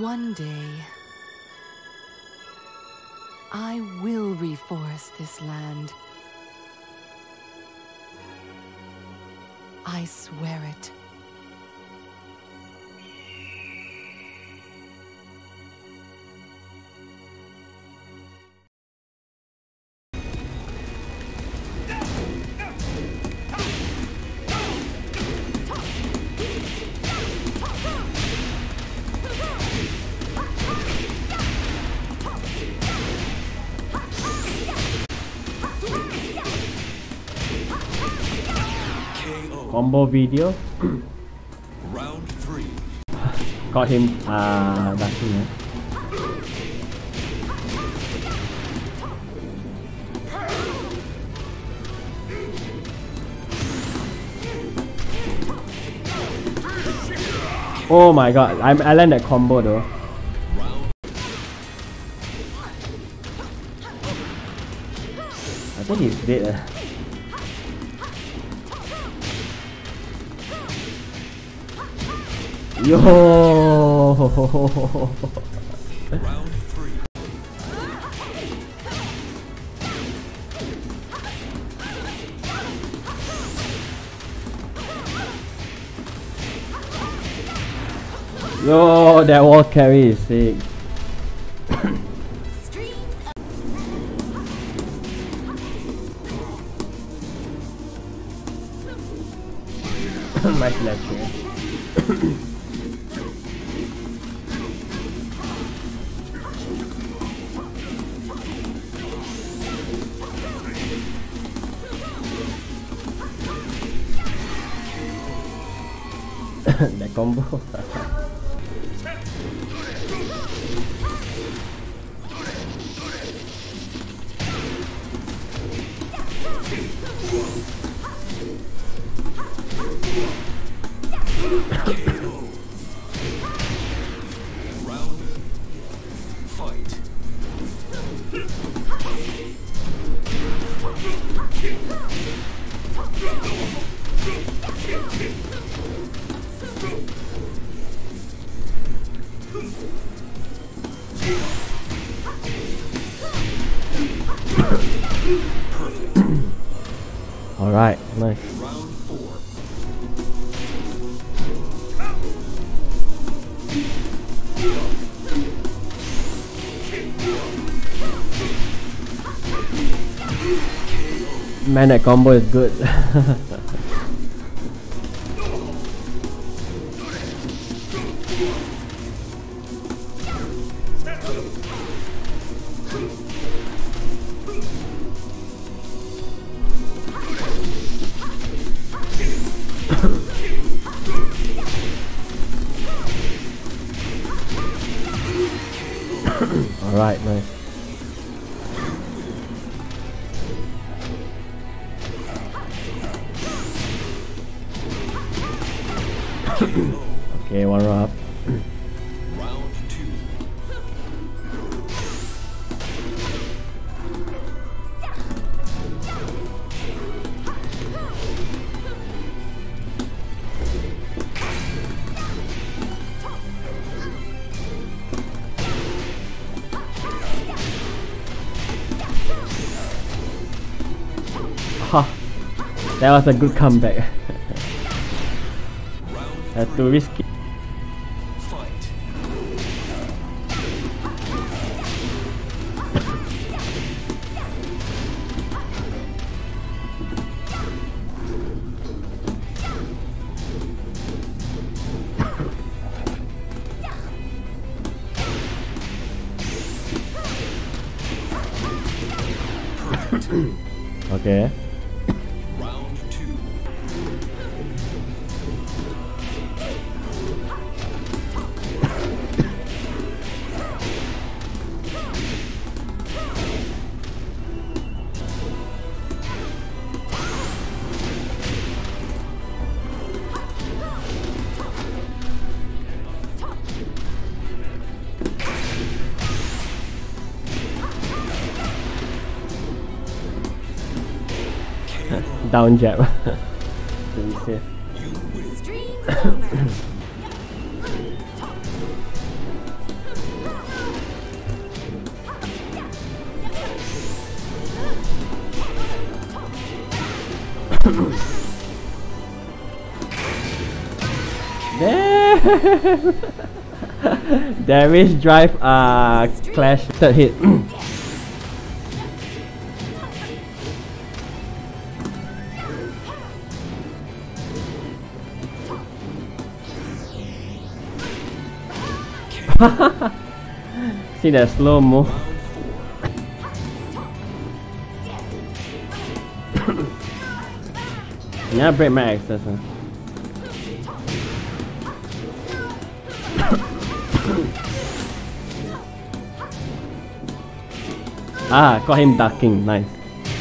One day, I will reforest this land. I swear it. Combo video Round three. got him uh ducking eh? Oh my god, I, I learned that combo though. I think he's dead. Eh. Yo. Yo, that wall carry is sick. nice lecture. that combo. Alright, nice. Round four. Man, that combo is good. Alright, nice. That was a good comeback. That's Had to risk it. fight. Okay. down jab. Pretty safe. Damage drive uh clash third hit See that slow mo. Yeah, break my access. Huh? ah, got him ducking. Nice.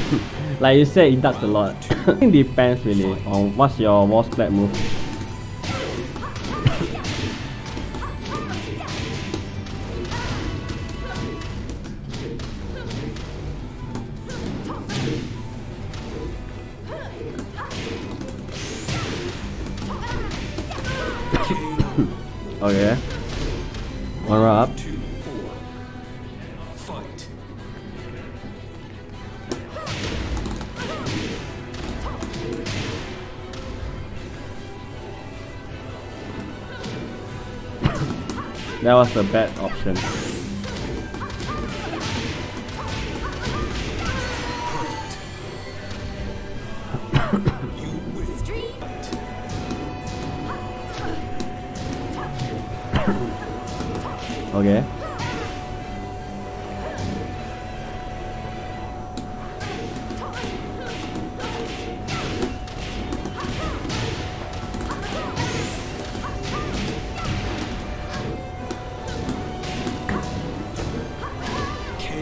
like you said, he ducks a lot. I think depends really on what's your wall splat move. That was a bad option.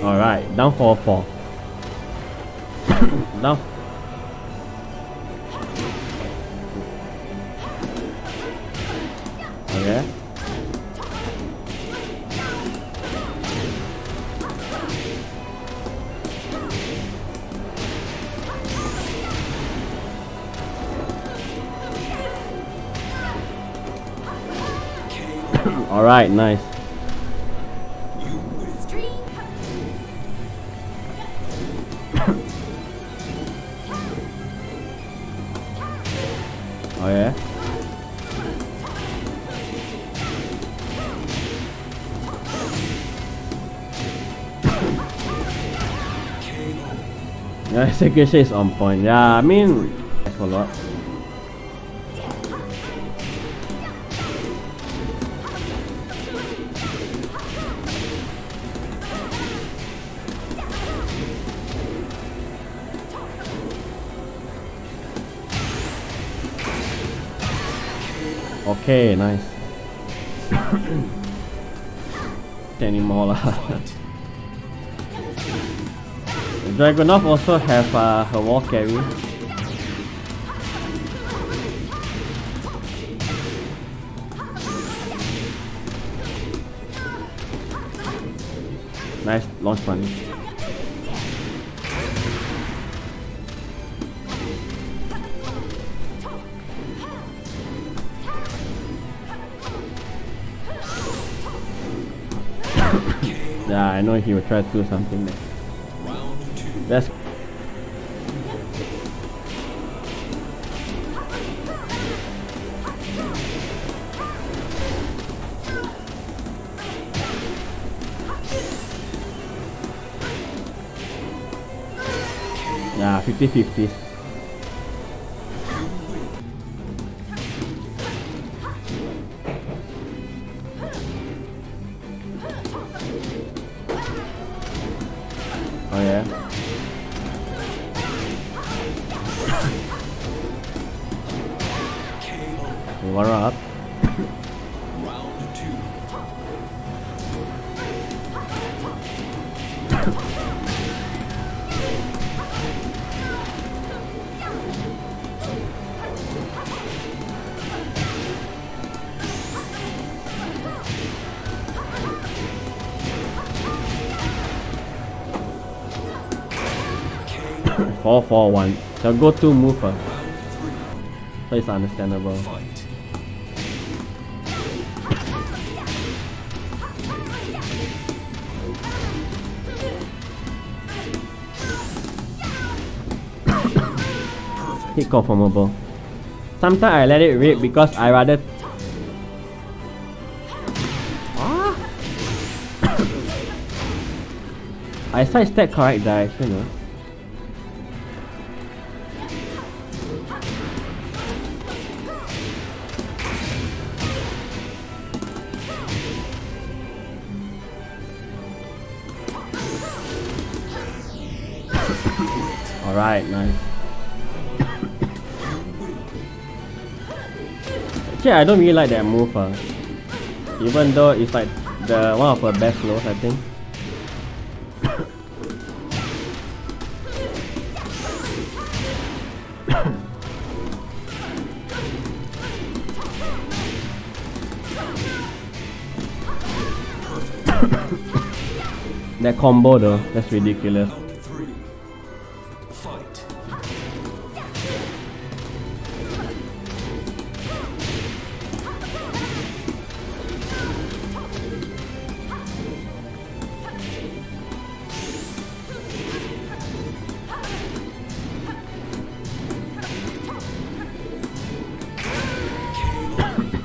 Alright, down for four. down. Okay. Alright, nice. execution is on point. Yeah, I mean, a lot. Okay, nice. Anymore lah. Dragunov also have uh, her wall carry. Nice launch punish. yeah, I know he will try to do something there. That's Yeah, 50-50. 4 4 1. They'll go to move first. So it's understandable. hit confirmable. Sometimes I let it rip because I rather I side step correct direction, you know. Actually, I don't really like that move. Uh. Even though it's like the one of her best flows, I think. that combo though, that's ridiculous.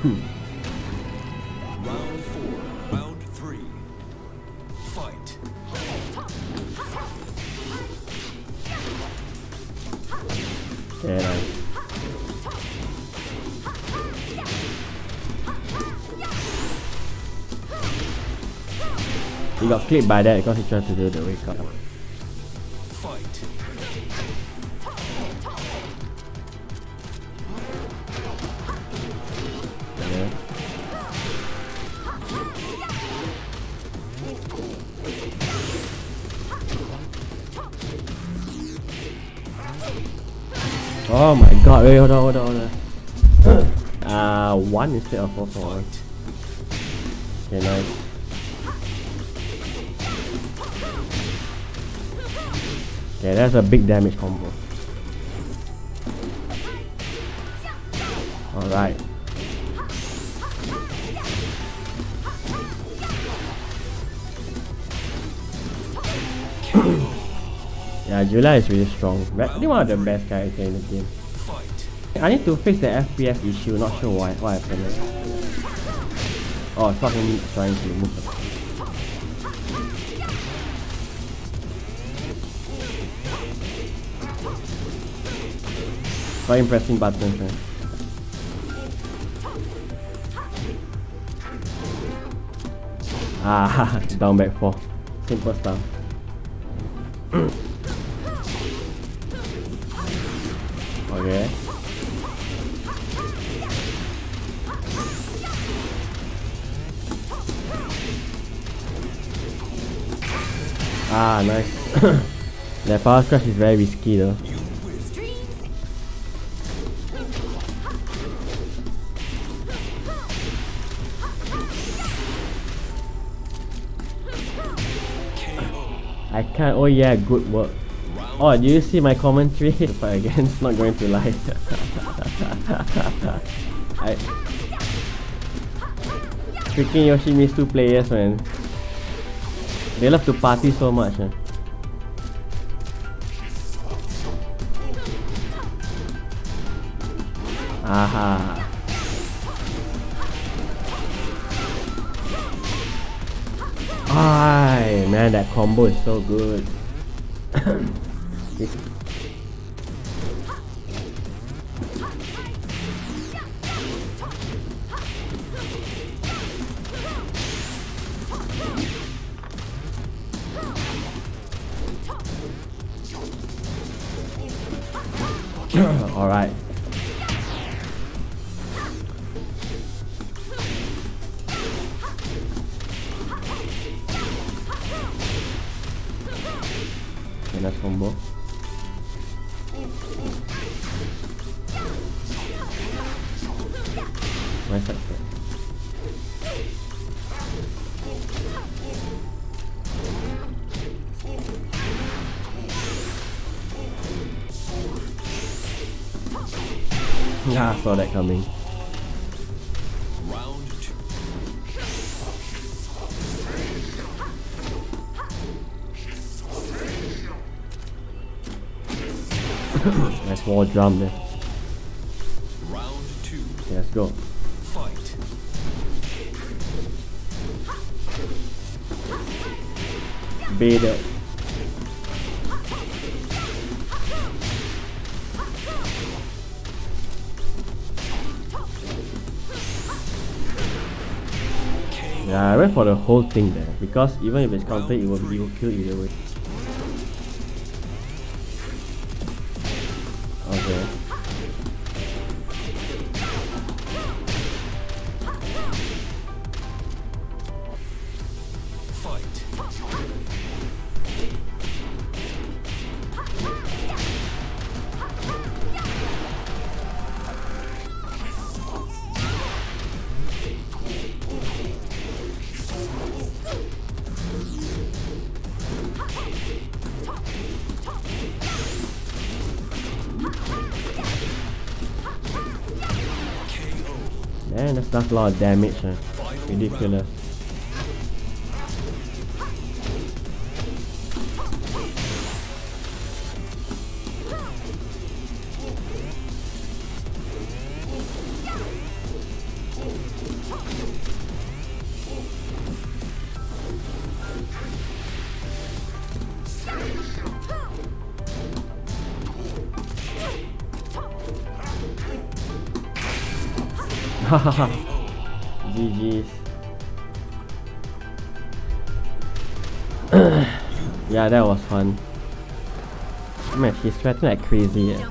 Round four. Round three. Fight. Nice. He got clipped by that because he tried to do the wake up. Oh my god, wait, hold on, hold on, hold on. Uh, one instead of four for one. Okay, nice. Okay, that's a big damage combo. Alright. yeah, Julia is really strong. Think one of the best characters in the game. I need to fix the FPS issue, not sure why what happened. Oh, me trying to move the Try pressing buttons, man. Ah, down back four. Simple stuff. okay. Ah, nice. that power crush is very risky though. I can't. Oh yeah, good work. Oh, do you see my commentary? But again, it's not going to lie. I freaking Yoshimitsu players, man. They love to party so much. Aha. Ay, man, that combo is so good. This- Yeah, I saw that coming. nice wall drum there. Round two. Okay, let's go. Fight. Beat it. Yeah, I went for the whole thing there because even if it's counter, it will be kill either way. That's, a lot of damage. Huh? Ridiculous. GG's. yeah, that was fun. Man, she's sweating like crazy. Yeah.